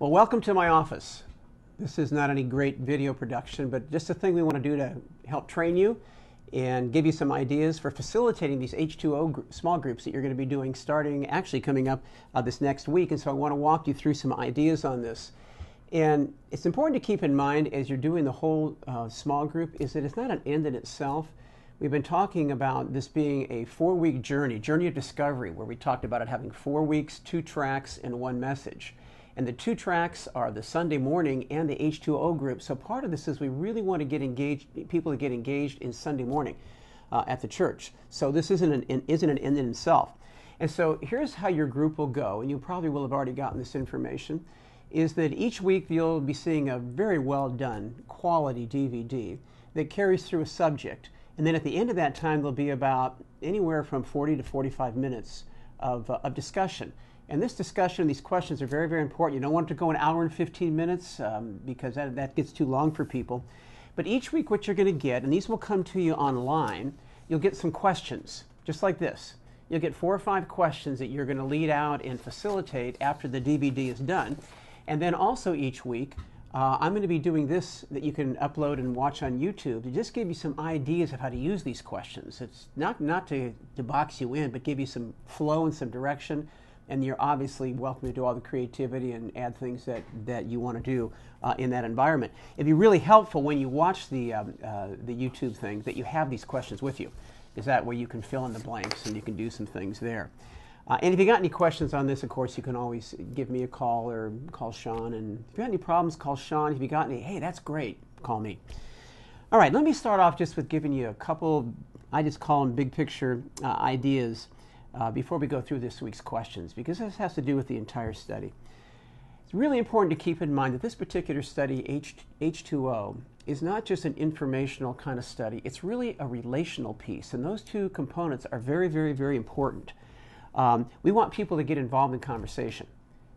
Well, welcome to my office. This is not any great video production, but just a thing we want to do to help train you and give you some ideas for facilitating these H2O gr- small groups that you're going to be doing starting actually coming up uh, this next week. And so I want to walk you through some ideas on this. And it's important to keep in mind as you're doing the whole uh, small group is that it's not an end in itself. We've been talking about this being a four week journey, journey of discovery, where we talked about it having four weeks, two tracks, and one message. And the two tracks are the Sunday morning and the H2O group. So part of this is we really want to get engaged, people to get engaged in Sunday morning uh, at the church. So this isn't an, isn't an end in itself. And so here's how your group will go, and you probably will have already gotten this information, is that each week you'll be seeing a very well done quality DVD that carries through a subject. And then at the end of that time, there'll be about anywhere from 40 to 45 minutes of, uh, of discussion. And this discussion, these questions are very, very important. You don't want it to go an hour and 15 minutes um, because that, that gets too long for people. But each week, what you're going to get, and these will come to you online, you'll get some questions, just like this. You'll get four or five questions that you're going to lead out and facilitate after the DVD is done. And then also each week, uh, I'm going to be doing this that you can upload and watch on YouTube to just give you some ideas of how to use these questions. It's not, not to, to box you in, but give you some flow and some direction and you're obviously welcome to do all the creativity and add things that, that you want to do uh, in that environment. It'd be really helpful when you watch the, um, uh, the YouTube thing that you have these questions with you. Is that where you can fill in the blanks and you can do some things there. Uh, and if you got any questions on this, of course, you can always give me a call or call Sean. And if you got any problems, call Sean. If you got any, hey, that's great, call me. All right, let me start off just with giving you a couple, I just call them big picture uh, ideas uh, before we go through this week's questions, because this has to do with the entire study. It's really important to keep in mind that this particular study, H- H2O, is not just an informational kind of study, it's really a relational piece. And those two components are very, very, very important. Um, we want people to get involved in conversation.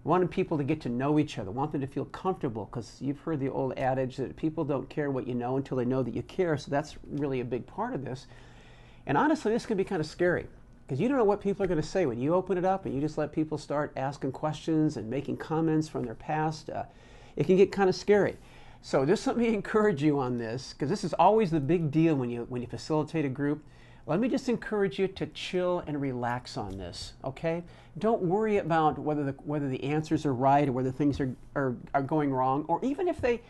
We want people to get to know each other, we want them to feel comfortable, because you've heard the old adage that people don't care what you know until they know that you care, so that's really a big part of this. And honestly, this can be kind of scary because you don't know what people are going to say when you open it up and you just let people start asking questions and making comments from their past. Uh, it can get kind of scary. So just let me encourage you on this because this is always the big deal when you when you facilitate a group. Let me just encourage you to chill and relax on this, okay? Don't worry about whether the whether the answers are right or whether things are, are, are going wrong, or even if they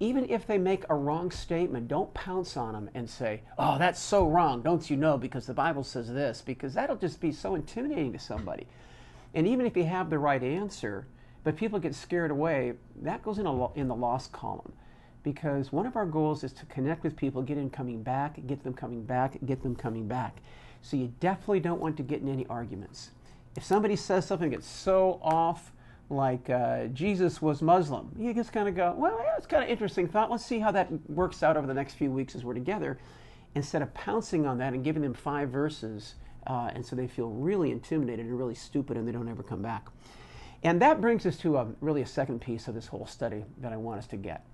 even if they make a wrong statement, don't pounce on them and say, oh, that's so wrong, don't you know, because the Bible says this, because that'll just be so intimidating to somebody. And even if you have the right answer, but people get scared away, that goes in, a, in the lost column. Because one of our goals is to connect with people, get them coming back, get them coming back, get them coming back. So you definitely don't want to get in any arguments. If somebody says something that's so off, like uh, Jesus was Muslim. You just kind of go, well, yeah, it's kind of interesting thought. Let's see how that works out over the next few weeks as we're together. Instead of pouncing on that and giving them five verses, uh, and so they feel really intimidated and really stupid and they don't ever come back. And that brings us to a, really a second piece of this whole study that I want us to get.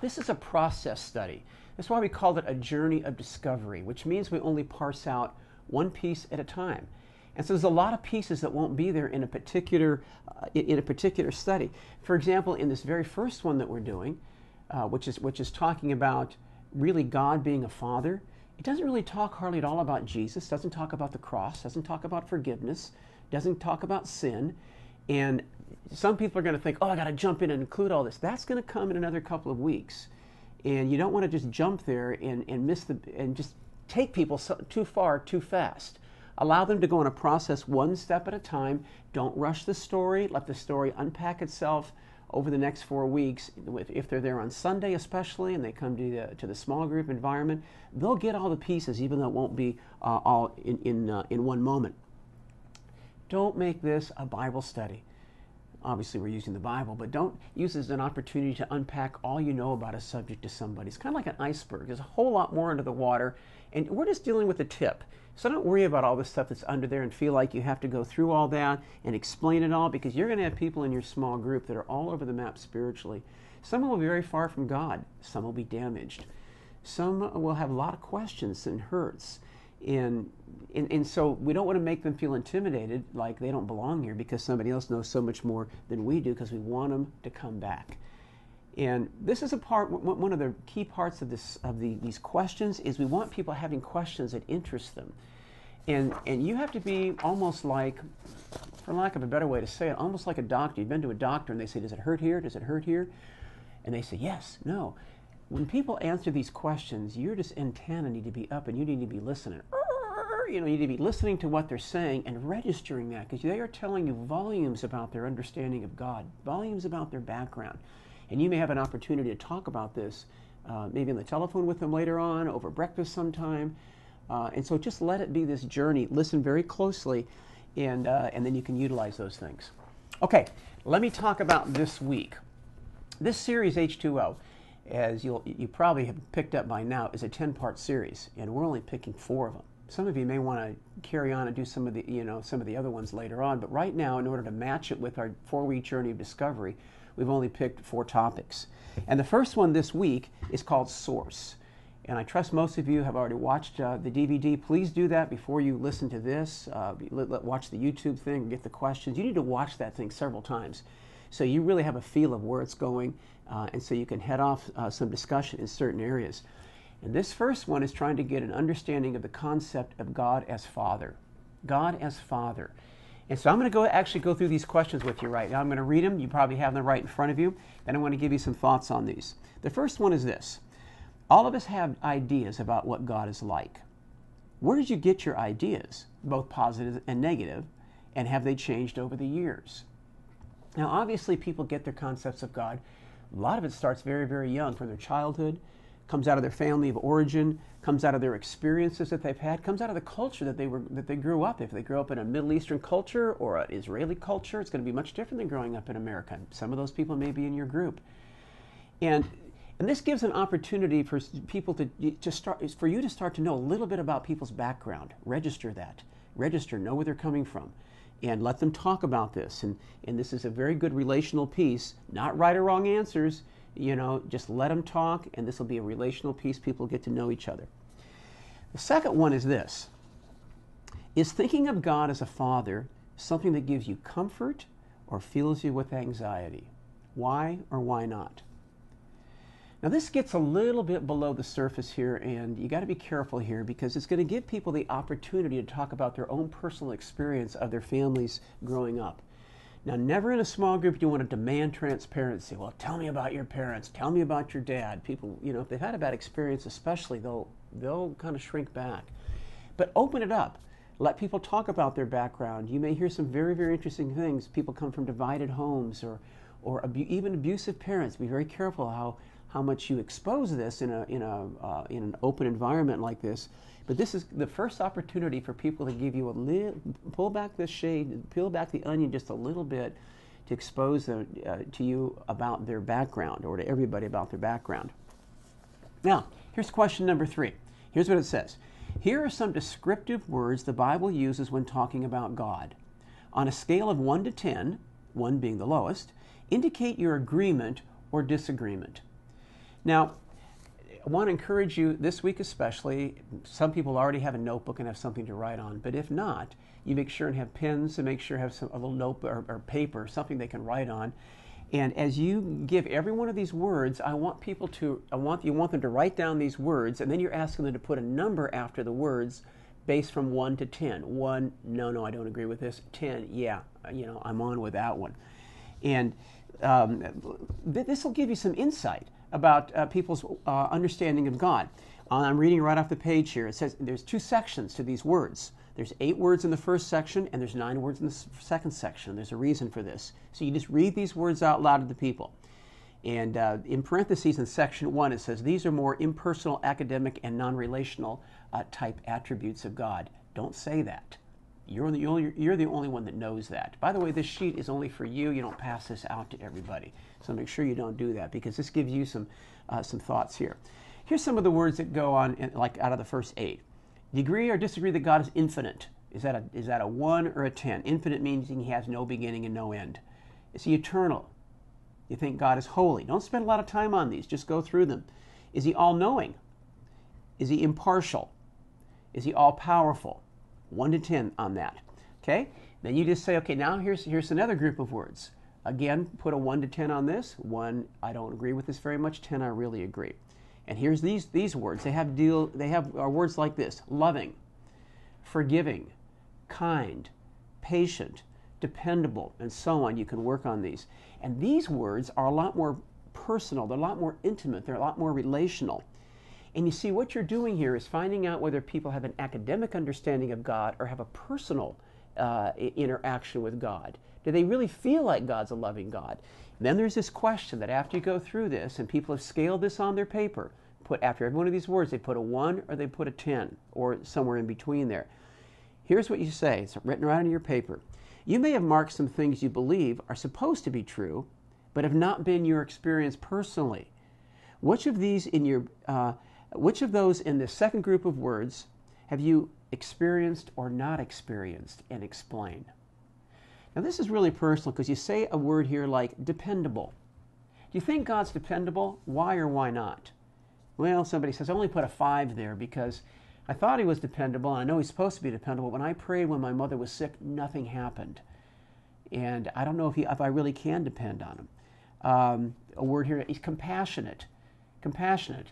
This is a process study. That's why we called it a journey of discovery, which means we only parse out one piece at a time. And so there's a lot of pieces that won't be there in a particular uh, in a particular study. For example, in this very first one that we're doing, uh, which is which is talking about really God being a father, it doesn't really talk hardly at all about Jesus. Doesn't talk about the cross. Doesn't talk about forgiveness. Doesn't talk about sin. And some people are going to think, oh, I got to jump in and include all this. That's going to come in another couple of weeks, and you don't want to just jump there and, and miss the and just take people so, too far too fast. Allow them to go on a process one step at a time. Don't rush the story. Let the story unpack itself over the next four weeks. If they're there on Sunday, especially, and they come to the, to the small group environment, they'll get all the pieces, even though it won't be uh, all in, in, uh, in one moment. Don't make this a Bible study. Obviously, we're using the Bible, but don't use it as an opportunity to unpack all you know about a subject to somebody. It's kind of like an iceberg. There's a whole lot more under the water, and we're just dealing with the tip. So don't worry about all the stuff that's under there and feel like you have to go through all that and explain it all because you're going to have people in your small group that are all over the map spiritually. Some will be very far from God, some will be damaged. Some will have a lot of questions and hurts. And, and, and so we don't want to make them feel intimidated like they don't belong here because somebody else knows so much more than we do because we want them to come back. And this is a part, one of the key parts of, this, of the, these questions is we want people having questions that interest them. And, and you have to be almost like, for lack of a better way to say it, almost like a doctor. You've been to a doctor and they say, Does it hurt here? Does it hurt here? And they say, Yes, no. When people answer these questions, your just antenna need to be up and you need to be listening. You know, you need to be listening to what they're saying and registering that because they are telling you volumes about their understanding of God, volumes about their background. And you may have an opportunity to talk about this, uh, maybe on the telephone with them later on, over breakfast sometime. Uh, and so just let it be this journey. Listen very closely, and, uh, and then you can utilize those things. Okay, let me talk about this week. This series, H2O, as you'll, you probably have picked up by now, is a 10 part series, and we're only picking four of them. Some of you may want to carry on and do some of the, you know, some of the other ones later on, but right now, in order to match it with our four week journey of discovery, we've only picked four topics. And the first one this week is called Source. And I trust most of you have already watched uh, the DVD. Please do that before you listen to this. Uh, watch the YouTube thing, get the questions. You need to watch that thing several times so you really have a feel of where it's going, uh, and so you can head off uh, some discussion in certain areas. And this first one is trying to get an understanding of the concept of God as Father. God as Father. And so I'm going to go actually go through these questions with you right now. I'm going to read them. You probably have them right in front of you. And I want to give you some thoughts on these. The first one is this All of us have ideas about what God is like. Where did you get your ideas, both positive and negative, and have they changed over the years? Now, obviously, people get their concepts of God. A lot of it starts very, very young, from their childhood, comes out of their family of origin, comes out of their experiences that they've had, comes out of the culture that they were that they grew up. If they grew up in a Middle Eastern culture or an Israeli culture, it's going to be much different than growing up in America. Some of those people may be in your group, and and this gives an opportunity for people to to start for you to start to know a little bit about people's background. Register that. Register. Know where they're coming from. And let them talk about this. And, and this is a very good relational piece, not right or wrong answers, you know, just let them talk, and this will be a relational piece. People get to know each other. The second one is this Is thinking of God as a father something that gives you comfort or fills you with anxiety? Why or why not? Now, this gets a little bit below the surface here, and you got to be careful here because it's going to give people the opportunity to talk about their own personal experience of their families growing up. Now, never in a small group do you want to demand transparency. Well, tell me about your parents. Tell me about your dad. People, you know, if they've had a bad experience, especially, they'll they'll kind of shrink back. But open it up. Let people talk about their background. You may hear some very, very interesting things. People come from divided homes or, or abu- even abusive parents. Be very careful how, how much you expose this in, a, in, a, uh, in an open environment like this but this is the first opportunity for people to give you a little, pull back the shade, peel back the onion just a little bit to expose uh, to you about their background or to everybody about their background. Now, here's question number three. Here's what it says Here are some descriptive words the Bible uses when talking about God. On a scale of 1 to 10, 1 being the lowest, indicate your agreement or disagreement. Now, I want to encourage you this week especially. Some people already have a notebook and have something to write on, but if not, you make sure and have pens and make sure have some, a little notebook or, or paper, something they can write on. And as you give every one of these words, I want people to, I want you want them to write down these words, and then you're asking them to put a number after the words based from 1 to 10. 1, no, no, I don't agree with this. 10, yeah, you know, I'm on with that one. And um, th- this will give you some insight about uh, people's uh, understanding of God. Uh, I'm reading right off the page here. It says there's two sections to these words. There's eight words in the first section, and there's nine words in the second section. There's a reason for this. So you just read these words out loud to the people. And uh, in parentheses in section one, it says these are more impersonal, academic, and non relational uh, type attributes of God. Don't say that. You're the, only, you're the only one that knows that. By the way, this sheet is only for you. You don't pass this out to everybody. So make sure you don't do that because this gives you some, uh, some thoughts here. Here's some of the words that go on, in, like out of the first eight. Degree or disagree that God is infinite. Is that, a, is that a 1 or a 10? Infinite means he has no beginning and no end. Is he eternal? You think God is holy. Don't spend a lot of time on these, just go through them. Is he all knowing? Is he impartial? Is he all powerful? 1 to 10 on that. Okay? Then you just say, okay, now here's, here's another group of words. Again, put a 1 to 10 on this. 1, I don't agree with this very much. 10, I really agree. And here's these, these words. They have, deal, they have are words like this loving, forgiving, kind, patient, dependable, and so on. You can work on these. And these words are a lot more personal, they're a lot more intimate, they're a lot more relational. And you see, what you're doing here is finding out whether people have an academic understanding of God or have a personal uh, interaction with God. Do they really feel like God's a loving God? And then there's this question that after you go through this, and people have scaled this on their paper, put after every one of these words, they put a 1 or they put a 10 or somewhere in between there. Here's what you say it's written right on your paper. You may have marked some things you believe are supposed to be true, but have not been your experience personally. Which of these in your uh, which of those in this second group of words have you experienced or not experienced and explain? Now, this is really personal because you say a word here like dependable. Do you think God's dependable? Why or why not? Well, somebody says, I only put a five there because I thought he was dependable, and I know he's supposed to be dependable. When I prayed when my mother was sick, nothing happened. And I don't know if, he, if I really can depend on him. Um, a word here, he's compassionate. Compassionate.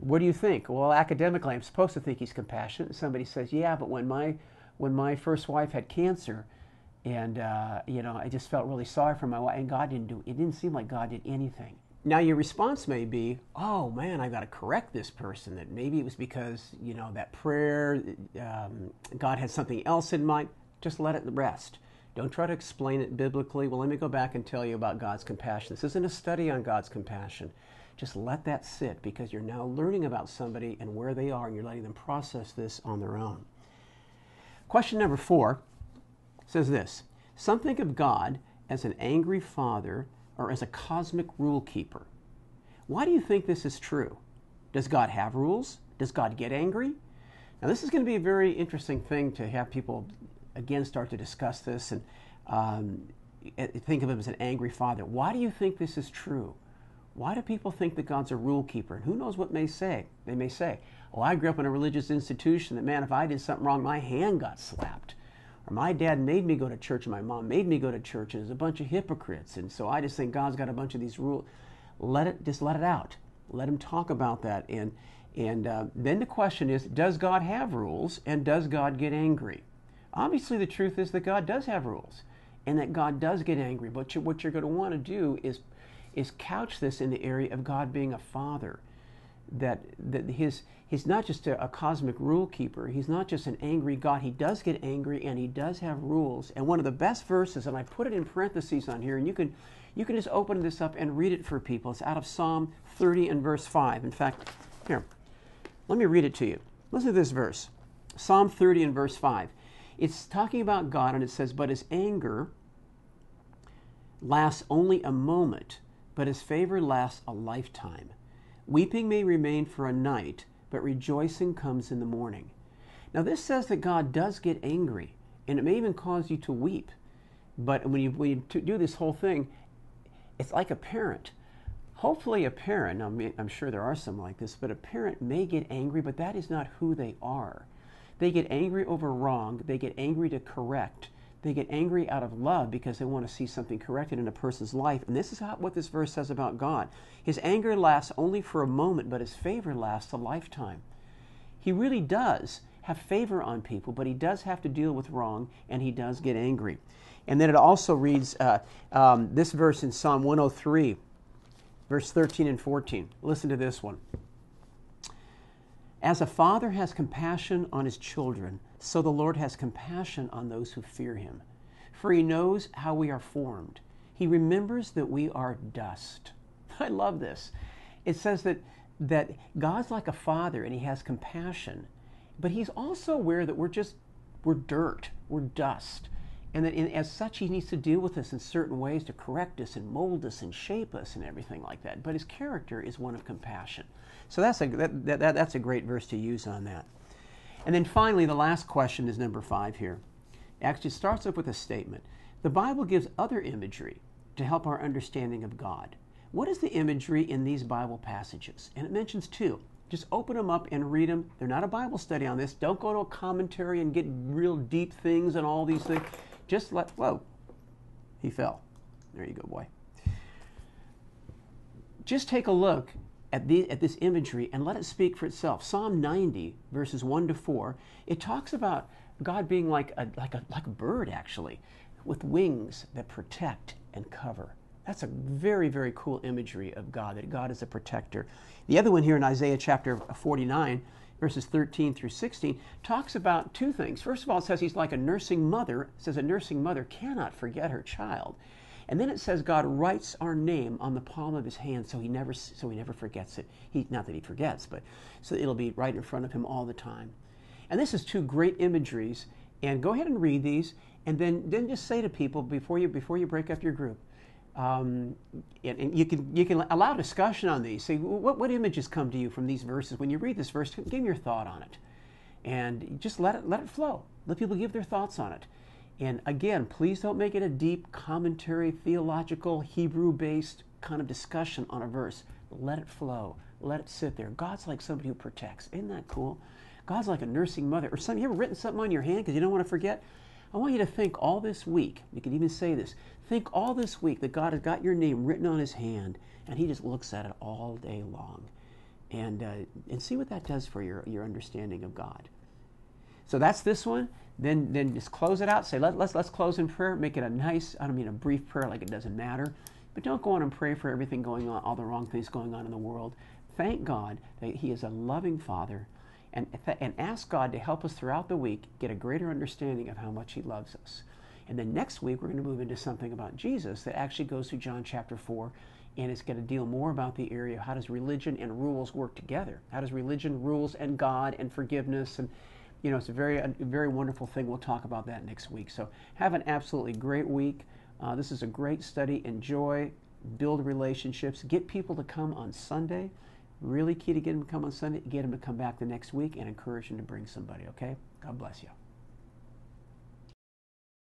What do you think? Well, academically, I'm supposed to think he's compassionate. Somebody says, yeah, but when my, when my first wife had cancer, and uh, you know, I just felt really sorry for my wife, and God didn't do. It didn't seem like God did anything. Now, your response may be, "Oh man, I got to correct this person. That maybe it was because you know that prayer, um, God had something else in mind. Just let it rest. Don't try to explain it biblically. Well, let me go back and tell you about God's compassion. This isn't a study on God's compassion. Just let that sit because you're now learning about somebody and where they are, and you're letting them process this on their own. Question number four says this Some think of God as an angry father or as a cosmic rule keeper. Why do you think this is true? Does God have rules? Does God get angry? Now, this is going to be a very interesting thing to have people again start to discuss this and um, think of him as an angry father. Why do you think this is true? Why do people think that God's a rule keeper? And who knows what may say? They may say, "Oh, I grew up in a religious institution that man, if I did something wrong, my hand got slapped." Or my dad made me go to church and my mom made me go to church and there's a bunch of hypocrites. And so I just think God's got a bunch of these rules. Let it, just let it out. Let him talk about that. And, and uh, then the question is, does God have rules and does God get angry? Obviously, the truth is that God does have rules and that God does get angry. But you, what you're going to want to do is, is couch this in the area of God being a father. That, that his, he's not just a, a, cosmic rule keeper. He's not just an angry God. He does get angry and he does have rules. And one of the best verses, and I put it in parentheses on here, and you can you can just open this up and read it for people. It's out of Psalm 30 and verse 5. In fact, here, let me read it to you. Listen to this verse. Psalm 30 and verse 5. It's talking about God, and it says, But his anger lasts only a moment, but his favor lasts a lifetime. Weeping may remain for a night, but rejoicing comes in the morning. Now, this says that God does get angry, and it may even cause you to weep. But when you, when you do this whole thing, it's like a parent. Hopefully, a parent, I mean, I'm sure there are some like this, but a parent may get angry, but that is not who they are. They get angry over wrong, they get angry to correct. They get angry out of love because they want to see something corrected in a person's life. And this is how, what this verse says about God. His anger lasts only for a moment, but his favor lasts a lifetime. He really does have favor on people, but he does have to deal with wrong and he does get angry. And then it also reads uh, um, this verse in Psalm 103, verse 13 and 14. Listen to this one. As a father has compassion on his children, so the Lord has compassion on those who fear him. For he knows how we are formed. He remembers that we are dust. I love this. It says that, that God's like a father and he has compassion, but he's also aware that we're just, we're dirt, we're dust. And that in, as such, he needs to deal with us in certain ways to correct us and mold us and shape us and everything like that. But his character is one of compassion. So that's a, that, that, that's a great verse to use on that. And then finally, the last question is number five here. It actually starts up with a statement. The Bible gives other imagery to help our understanding of God. What is the imagery in these Bible passages? And it mentions two Just open them up and read them. They're not a Bible study on this. Don't go to a commentary and get real deep things and all these things. Just let, whoa, he fell. There you go, boy. Just take a look at, the, at this imagery and let it speak for itself. Psalm 90, verses 1 to 4, it talks about God being like a, like a, like a bird, actually, with wings that protect and cover. That's a very, very cool imagery of God, that God is a protector. The other one here in Isaiah chapter 49, verses 13 through 16, talks about two things. First of all, it says he's like a nursing mother. It says a nursing mother cannot forget her child. And then it says God writes our name on the palm of his hand so he never so he never forgets it. He not that he forgets, but so it'll be right in front of him all the time. And this is two great imageries. And go ahead and read these, and then then just say to people before you before you break up your group, um, and, and, you can you can allow discussion on these. Say what what images come to you from these verses when you read this verse. Give me your thought on it, and just let it let it flow. Let people give their thoughts on it. And again, please don't make it a deep commentary, theological, Hebrew-based kind of discussion on a verse. Let it flow. Let it sit there. God's like somebody who protects. Isn't that cool? God's like a nursing mother. Or something. you ever written something on your hand because you don't want to forget? I want you to think all this week. You can even say this. Think all this week that God has got your name written on his hand and he just looks at it all day long. And, uh, and see what that does for your, your understanding of God. So that's this one. Then, then just close it out. Say, Let, let's, let's close in prayer. Make it a nice, I don't mean a brief prayer like it doesn't matter. But don't go on and pray for everything going on, all the wrong things going on in the world. Thank God that He is a loving Father and, and ask God to help us throughout the week get a greater understanding of how much He loves us. And then next week, we're going to move into something about Jesus that actually goes through John chapter 4, and it's going to deal more about the area of how does religion and rules work together? How does religion, rules, and God and forgiveness? And, you know, it's a very, a very wonderful thing. We'll talk about that next week. So have an absolutely great week. Uh, this is a great study. Enjoy, build relationships, get people to come on Sunday. Really key to get them to come on Sunday, get them to come back the next week, and encourage them to bring somebody, okay? God bless you.